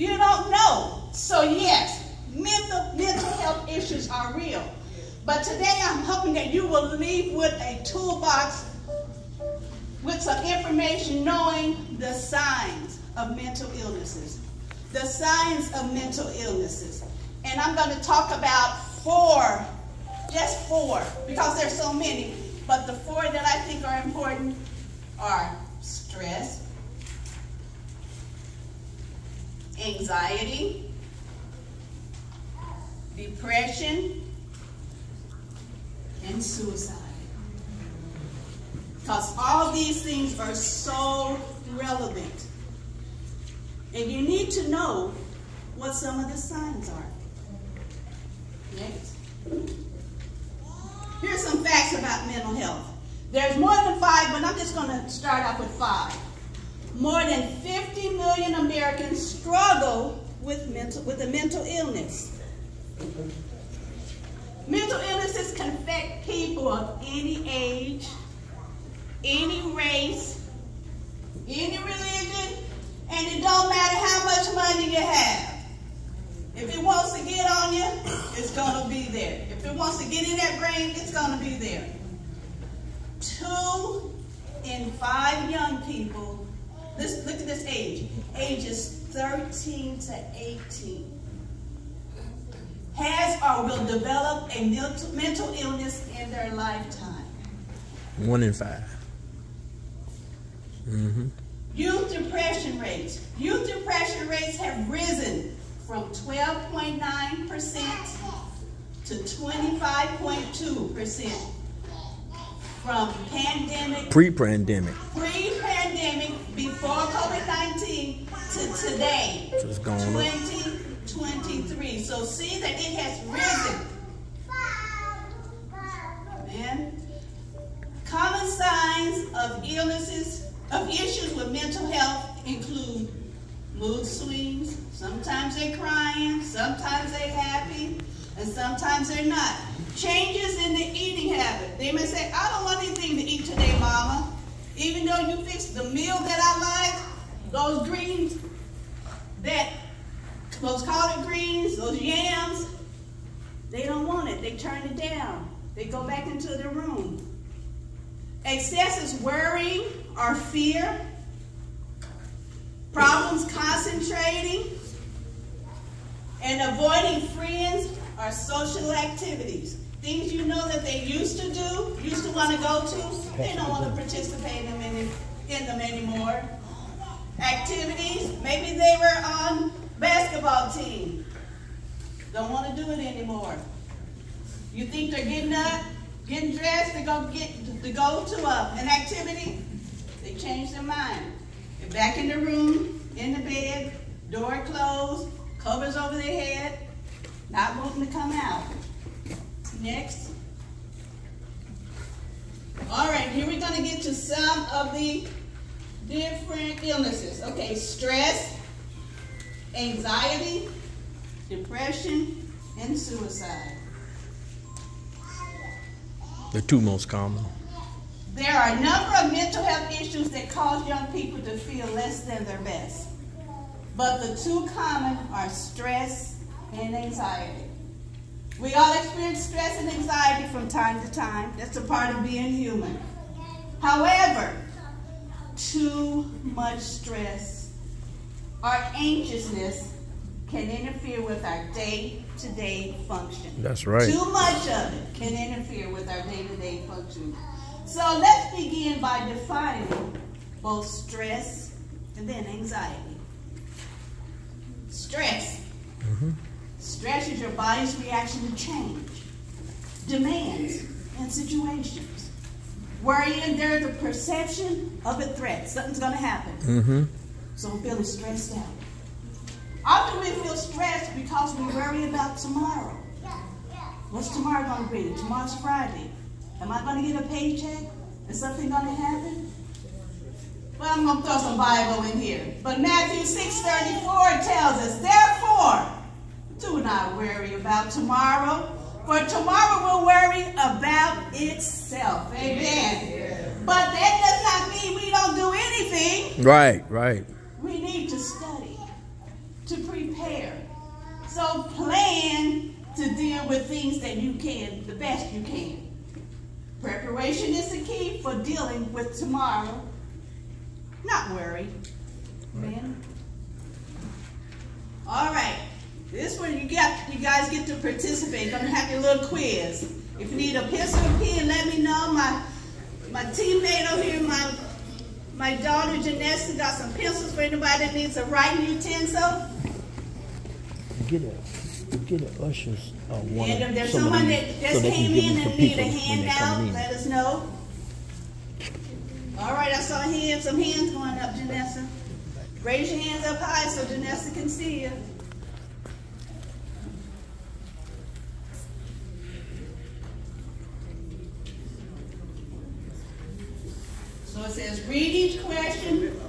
You don't know. So yes, mental, mental health issues are real. But today I'm hoping that you will leave with a toolbox with some information knowing the signs of mental illnesses. The signs of mental illnesses. And I'm going to talk about four, just four, because there's so many. But the four that I think are important are stress, anxiety, depression, and suicide. Because all these things are so relevant. And you need to know what some of the signs are. Next. Here's some facts about mental health. There's more than five, but I'm just going to start off with five. More than 50 million Americans struggle with mental with a mental illness. Mental illnesses can affect people of any age, any race, any religion, and it don't matter how much money you have. If it wants to get on you, it's going to be there. If it wants to get in that brain, it's going to be there. Two in five young people, this, look at this age, ages 13 to 18, has or will develop a mental illness in their lifetime. One in 5 Mm -hmm. Youth depression rates. Youth depression rates have risen from 12.9% to 25.2% from pandemic. Pre-pandemic. Pre-pandemic, before COVID-19 to today. So it's going 2023. So see that it has risen. Man. Common signs of illnesses of issues with mental health include mood swings, sometimes they're crying, sometimes they're happy, and sometimes they're not. Changes in the eating habit. They may say, I don't want anything to eat today, mama. Even though you fixed the meal that I like, those greens, that those collard greens, those yams, they don't want it. They turn it down. They go back into their room. Excessive worrying or fear, problems concentrating, and avoiding friends or social activities. Things you know that they used to do, used to want to go to, they don't want to participate in them, any, in them anymore. Activities, maybe they were on basketball team, don't want to do it anymore. You think they're getting up, getting dressed to go get to go to a, an activity, they change their mind. They're back in the room, in the bed, door closed, covers over their head, not wanting to come out. Next. All right, here we're going to get to some of the different illnesses. Okay, stress, anxiety, depression, and suicide. The two most common. There are a number of mental health issues that cause young people to feel less than their best. But the two common are stress and anxiety. We all experience stress and anxiety from time to time. That's a part of being human. However, too much stress or anxiousness can interfere with our day-to-day function. That's right. Too much of it can interfere with our day-to-day function. So let's begin by defining both stress and then anxiety. Stress. Mm -hmm. Stress is your body's reaction to change, demands, and situations. Worrying, there's a perception of a threat. Something's going to happen. Mm -hmm. So I'm feeling stressed out. Often we feel stressed because we worry about tomorrow. What's tomorrow going to be? Tomorrow's Friday. Am I going to get a paycheck? Is something going to happen? Well, I'm going to throw some Bible in here. But Matthew 6.34 tells us, Therefore, do not worry about tomorrow, for tomorrow will worry about itself. Amen. But that does not mean we don't do anything. Right, right. We need to study to prepare. So plan to deal with things that you can, the best you can. Preparation is the key for dealing with tomorrow. Not worry. Man. All right. This one you got you guys get to participate. I'm Gonna have your little quiz. If you need a pencil and pen, let me know. My my teammate over here, my my daughter Janessa got some pencils for anybody that needs a writing utensil. Get a get a ushers uh, one. And if there's someone that just so came in and need a people when they come handout, let us know. All right, I saw hands, some hands going up, Janessa. Raise your hands up high so Janessa can see you. Says, read each question,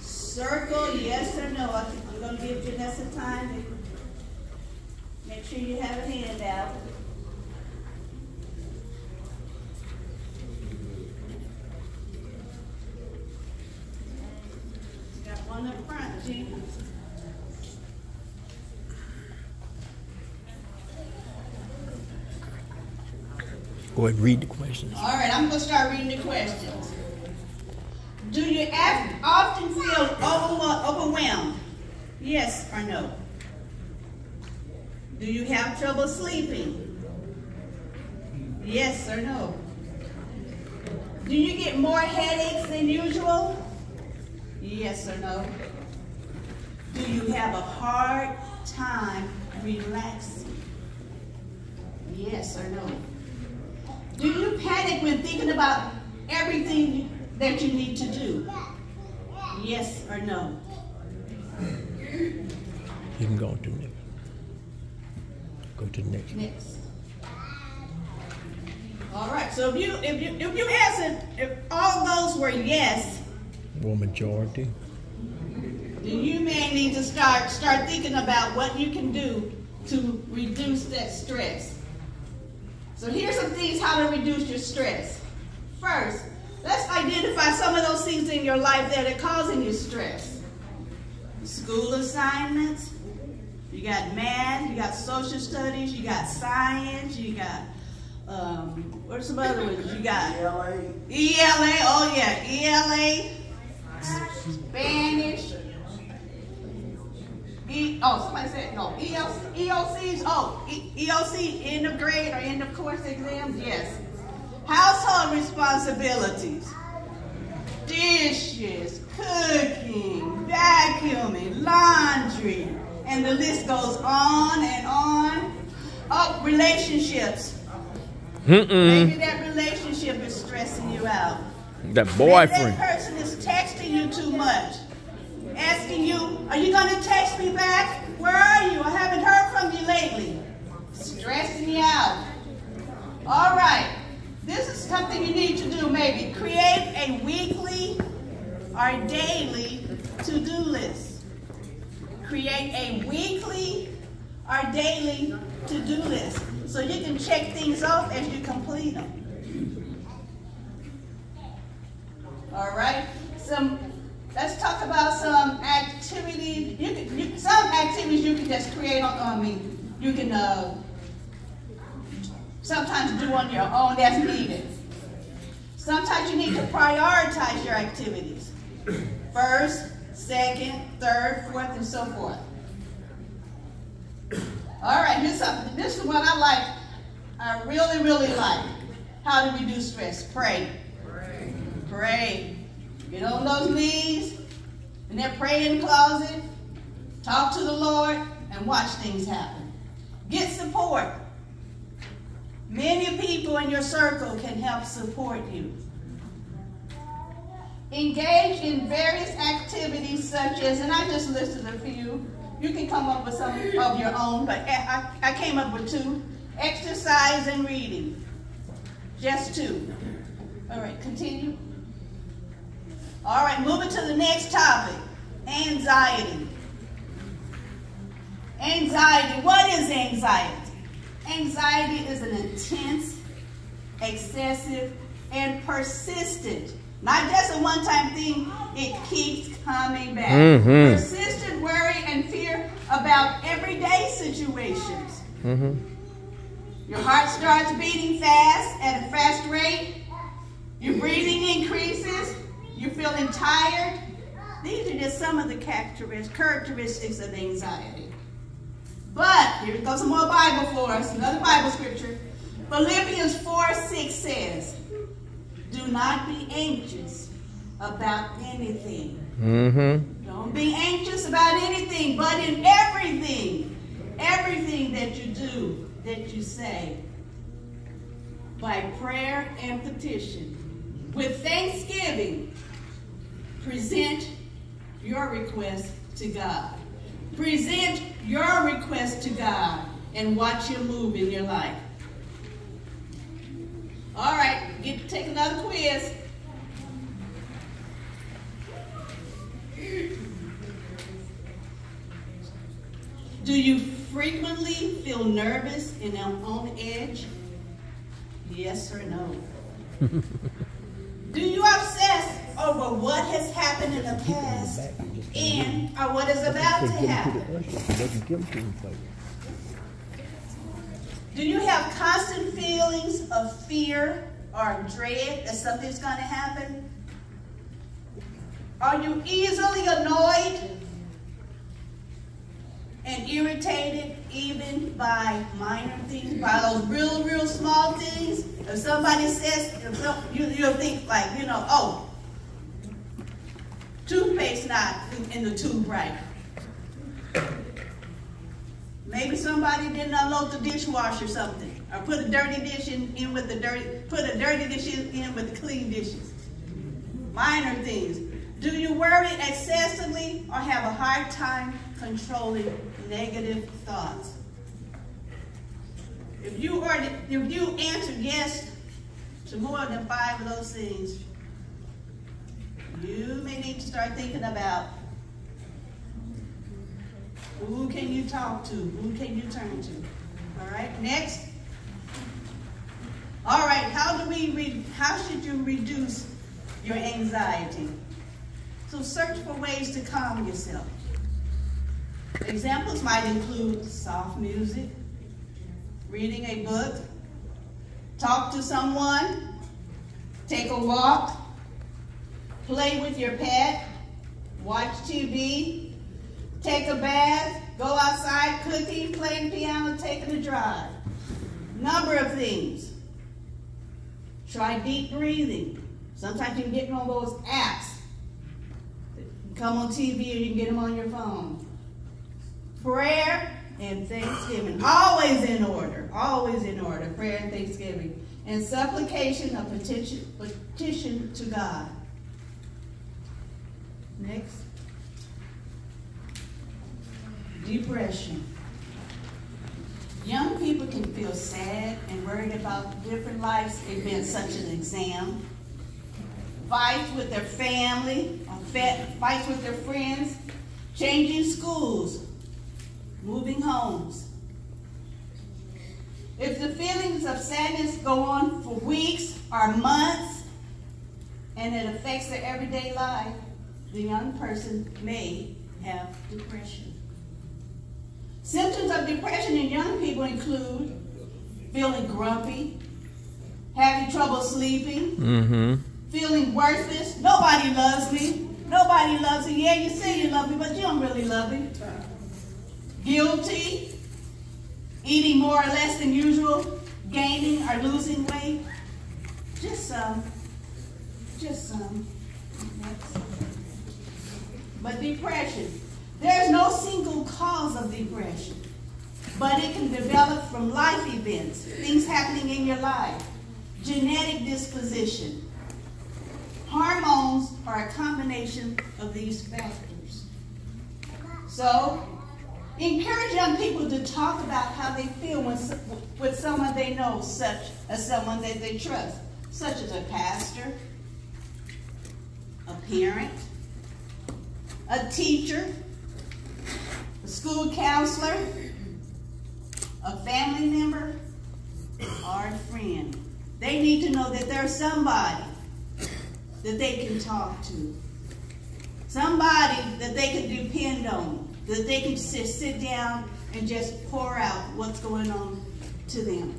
circle yes or no. I think I'm gonna give Janessa time to make sure you have a handout. Got one up front, G. Go ahead, read the questions. All right, I'm gonna start reading the questions. Do you often feel overwhelmed? Yes or no? Do you have trouble sleeping? Yes or no? Do you get more headaches than usual? Yes or no? Do you have a hard time relaxing? Yes or no? Do you panic when thinking about everything that you need to do? Yes or no? You can go to next. Go to the next. Next. All right. So if you if you if you answered if all those were yes, Well, majority. then you may need to start start thinking about what you can do to reduce that stress. So here's some things how to reduce your stress. First, let's identify some of those things in your life that are causing you stress. School assignments, you got math, you got social studies, you got science, you got um, what are some other ones? You got ELA. ELA, oh yeah, ELA, Spanish. E, oh, somebody said no. ELC, EOCs. Oh, e, EOC, end of grade or end of course exams. Yes. Household responsibilities, dishes, cooking, vacuuming, laundry, and the list goes on and on. Oh, relationships. Maybe Mm-mm. that relationship is stressing you out. That Maybe boyfriend. that person is texting you too much. Asking you, are you going to text me back? Where are you? I haven't heard from you lately. Stressing you out. All right. This is something you need to do maybe. Create a weekly or daily to-do list. Create a weekly or daily to-do list so you can check things off as you complete them. All right. Some. Let's talk about some activities. You can you, some activities you can just create on. I mean, you can uh, sometimes do on your own as needed. Sometimes you need to prioritize your activities. First, second, third, fourth, and so forth. All right, here's something. This is what I like. I really, really like. How to reduce stress. Pray. Pray. Get on those knees in that praying closet. Talk to the Lord and watch things happen. Get support. Many people in your circle can help support you. Engage in various activities such as, and I just listed a few. You can come up with some of your own, but I, I came up with two. Exercise and reading. Just two. All right, continue. All right, moving to the next topic. Anxiety. Anxiety. What is anxiety? Anxiety is an intense, excessive, and persistent. Not just a one-time thing, it keeps coming back. Mm -hmm. Persistent worry and fear about everyday situations. Mm-hmm. Your heart starts beating fast at a fast rate. Your breathing increases. You're feeling tired. These are just some of the characteristics of anxiety. But here comes some more Bible for us, another Bible scripture. Philippians 4 6 says, Do not be anxious about anything. Mm-hmm. Don't be anxious about anything, but in everything, everything that you do, that you say, by prayer and petition, with thanksgiving, present your request to God. Present your request to God and watch Him move in your life. All right, get take another quiz. Do you frequently feel nervous and on edge? Yes or no? Do you obsess over what has happened in the past and or what is about to happen? Do you have constant feelings of fear or dread that something's going to happen? Are you easily annoyed and irritated even by minor things, by those real, real small things? If somebody says, you, you'll think like, you know, oh, toothpaste not in the tube right. Maybe somebody didn't unload the dishwasher or something, or put a dirty dish in, in with the dirty, put a dirty dish in with the clean dishes. Minor things. Do you worry excessively or have a hard time controlling negative thoughts? If you are, if you answer yes to more than five of those things, you may need to start thinking about who can you talk to? Who can you turn to? All right, next. All right, how do we re- how should you reduce your anxiety? So search for ways to calm yourself. Examples might include soft music, reading a book, talk to someone, take a walk, play with your pet, watch TV, take a bath, go outside cooking, playing piano, taking a drive. Number of things. Try deep breathing. Sometimes you can get on those apps. Come on TV or you can get them on your phone. Prayer and thanksgiving. Always in order. Always in order. Prayer and thanksgiving. And supplication of petition, petition to God. Next. Depression. Young people can feel sad and worried about different life events such as an exam, fights with their family, fights with their friends, changing schools, moving homes. If the feelings of sadness go on for weeks or months and it affects their everyday life, the young person may have depression. Symptoms of depression in young people include feeling grumpy, having trouble sleeping, Mm-hmm. feeling worthless. Nobody loves me. Nobody loves me. Yeah, you say you love me, but you don't really love me. Guilty, eating more or less than usual, gaining or losing weight. Just some. Just some. But depression. There's no single cause of depression, but it can develop from life events, things happening in your life, genetic disposition. Hormones are a combination of these factors. So, encourage young people to talk about how they feel when, with someone they know, such as someone that they trust, such as a pastor, a parent, a teacher, a school counselor, a family member, or a friend. They need to know that there's somebody that they can talk to. Somebody that they can depend on. that they can sit, sit down and just pour out what's going on to them.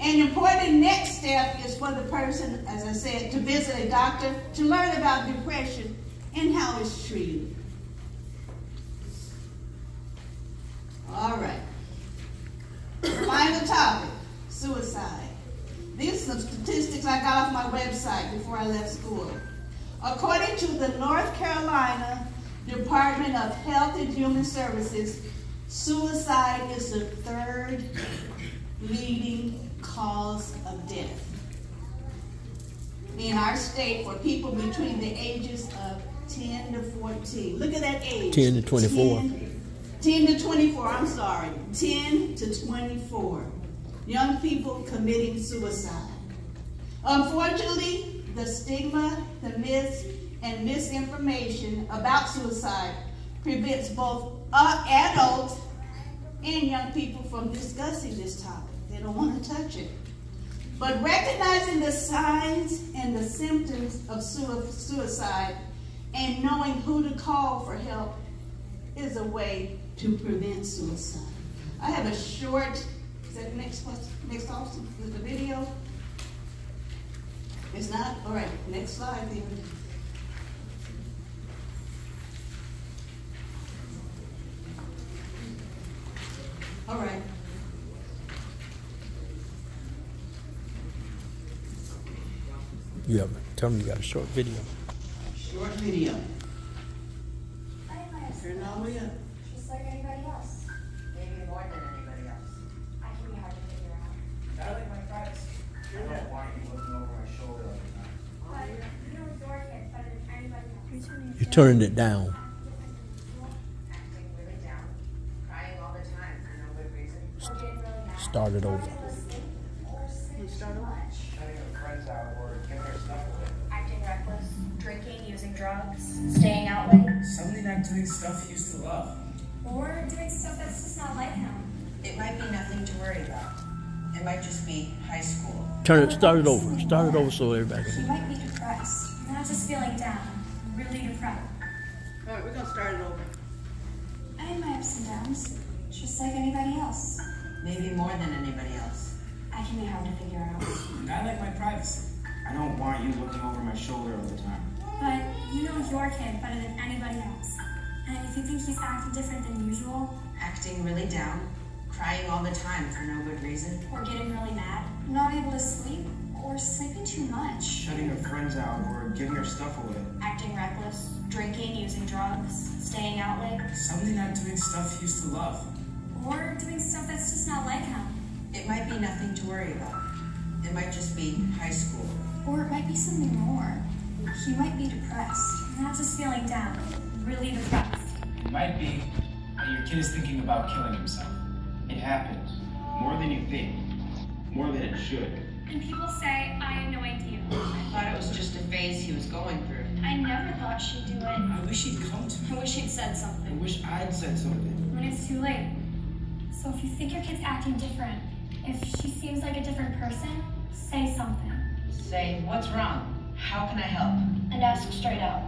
An important next step is for the person, as I said, to visit a doctor to learn about depression and how it's treated. All right. Final topic, suicide. These are some statistics I got off my website before I left school. According to the North Carolina Department of Health and Human Services, suicide is the third leading cause of death in our state for people between the ages of 10 to 14. Look at that age. 10 to 24. 10, 10 to 24, I'm sorry. 10 to 24. Young people committing suicide. Unfortunately, the stigma, the myths, and misinformation about suicide prevents both uh, adults and young people from discussing this topic. They don't want to touch it. But recognizing the signs and the symptoms of suicide and knowing who to call for help is a way to prevent suicide. I have a short, is that next next off with the video? It's not? All right, next slide then. All right. Have, tell me you got a short video. Short video. I admire Turn all the. Just like anybody else. Maybe more than anybody else. I can be hard to figure out. I like my privacy. I don't want you looking over my shoulder all the time. But you know your kid better than anybody else. You turned it down. Uh, Acting really down. Crying all the time for no good reason. Or getting really mad. Start it over. Or sleep. Or sleep start too over? Shutting her friends out or giving her stuff away. Acting reckless. Drinking, using drugs. Staying out late. Suddenly not doing stuff he used to love. Or doing stuff that's just not like him. It might be nothing to worry about. It might just be high school. Turn it, start it over. Start it over so everybody He might be depressed. Not just feeling down. Really depressed. All right, we're going to start it over. I have my ups and downs. Just like anybody else. Maybe more than anybody else. I can be hard to figure out. I like my privacy. I don't want you looking over my shoulder all the time. But you know your kid better than anybody else. And if you think he's acting different than usual, Acting really down. Crying all the time for no good reason. or getting really mad, not able to sleep, or sleeping too much, Shutting her friends out or giving her stuff away. acting reckless, drinking, using drugs, staying out late, Suddenly not doing stuff he used to love. or doing stuff that's just not like him. It might be nothing to worry about. It might just be high school. Or it might be something more. He might be depressed, not just feeling down, really depressed. It might be that your kid is thinking about killing himself. It happens. More than you think. More than it should. And people say, I had no idea. I thought it was just a phase he was going through. I never thought she'd do it. I wish he'd come to me. I wish he'd said something. I wish I'd said something. When it's too late. So if you think your kid's acting different, if she seems like a different person, say something. Say, what's wrong? How can I help? And ask straight out.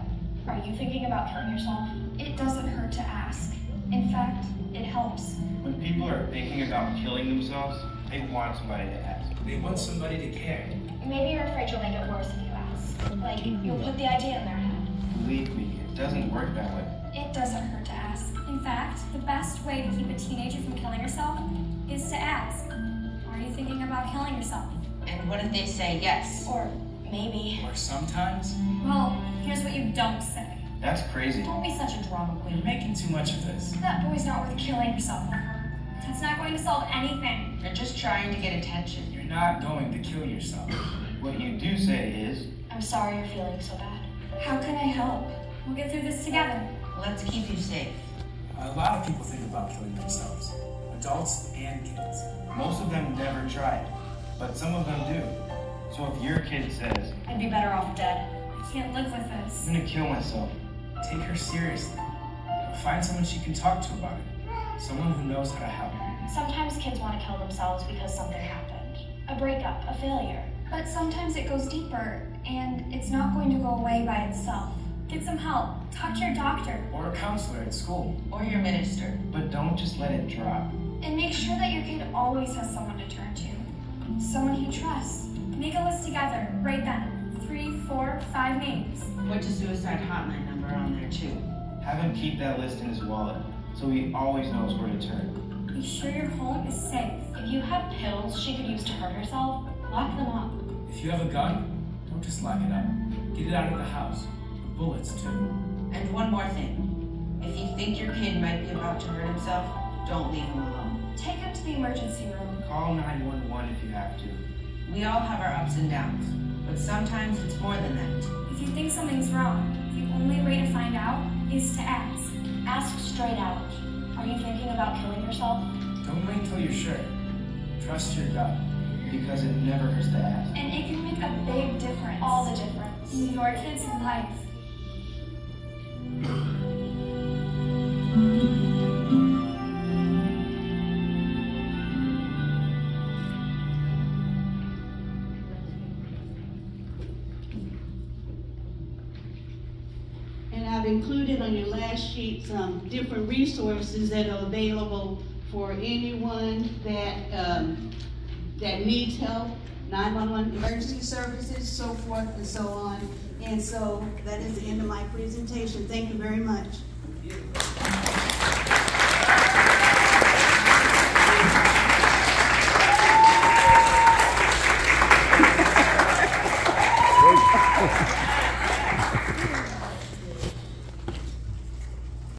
Are you thinking about killing yourself? It doesn't hurt to ask. In fact, it helps. When people are thinking about killing themselves, they want somebody to ask. They want somebody to care. Maybe you're afraid you'll make it worse if you ask. Like, you'll put the idea in their head. Believe me, it doesn't work that way. It doesn't hurt to ask. In fact, the best way to keep a teenager from killing herself is to ask. Are you thinking about killing yourself? And what if they say yes? Or maybe. Or sometimes, Well, here's what you don't say. That's crazy. Don't be such a drama queen. you're queen. making too much of this. That boy's not worth killing yourself over. That's not going to solve anything. You're just trying to get attention. You're not going to kill yourself. What you do say is, I'm sorry you're feeling so bad. How can I help? We'll get through this together. Let's keep you safe. A lot of people think about killing themselves. Adults and kids. most of them never tried, but some of them do. So if your kid says, I'd be better off dead. I can't live with this. I'm gonna kill myself, Take her seriously. Find someone she can talk to about it. Someone who knows how to help. her. Sometimes kids want to kill themselves because something happened. A breakup, a failure. But sometimes it goes deeper, and it's not going to go away by itself. Get some help. Talk to your doctor. Or a counselor at school. Or your minister. But don't just let it drop. And make sure that your kid always has someone to turn to. Someone he trusts. Make a list together. Write them. Three, four, five names. Put the suicide hotline number on there too. Have him keep that list in his wallet so he always knows where to turn. Be sure your home is safe. If you have pills she could use to hurt herself, lock them up. If you have a gun, don't just lock it up. Get it out of the house. With bullets, too. And one more thing. If you think your kid might be about to hurt himself, don't leave him alone. Take him to the emergency room. Call 911 if you have to. We all have our ups and downs, but sometimes it's more than that. If you think something's wrong, the only way to find out is to ask. Ask straight out. Are you thinking about killing yourself? Don't wait until you're sure. Trust your gut, because it never hurts to ask. And it can make a big difference. All the difference. in your kid's life. I've included on your last sheet some different resources that are available for anyone that, um, that needs help, 911 emergency services, so forth and so on. And so that is the end of my presentation. Thank you very much.